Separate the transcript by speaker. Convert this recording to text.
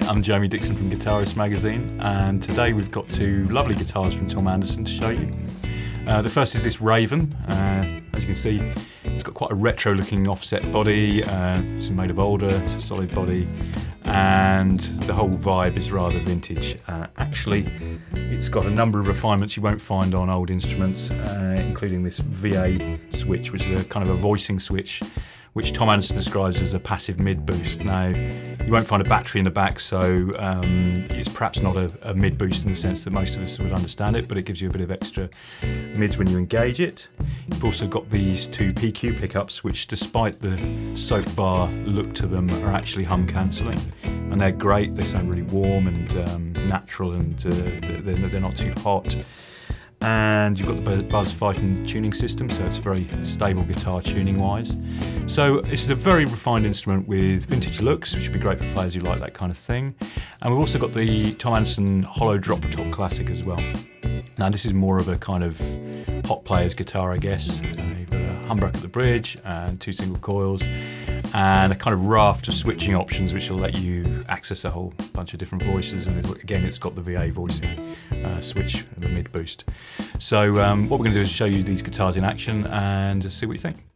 Speaker 1: Hi, I'm Jamie Dixon from Guitarist Magazine, and today we've got two lovely guitars from Tom Anderson to show you. Uh, the first is this Raven. Uh, as you can see, it's got quite a retro looking offset body, uh, it's made of alder, it's a solid body, and the whole vibe is rather vintage. Uh, actually, it's got a number of refinements you won't find on old instruments, uh, including this VA switch, which is a kind of a voicing switch which Tom Anderson describes as a passive mid boost. Now, you won't find a battery in the back, so um, it's perhaps not a, a, mid boost in the sense that most of us would understand it, but it gives you a bit of extra mids when you engage it. You've also got these two PQ pickups, which, despite the soap bar look to them, are actually hum cancelling. And they're great, they sound really warm and um, natural, and uh, they're, they're not too hot and you've got the Buzz Feiten tuning system, so it's very stable guitar tuning wise. So this is a very refined instrument with vintage looks, which would be great for players who like that kind of thing. And we've also got the Tom Anderson Hollow Drop Top Classic as well. Now this is more of a kind of hot player's guitar, I guess. Uh, you've got a humbucker at the bridge and two single coils and a kind of raft of switching options which will let you access a whole bunch of different voices and again it's got the VA voicing uh, switch and the mid boost. So um, what we're going to do is show you these guitars in action and see what you think.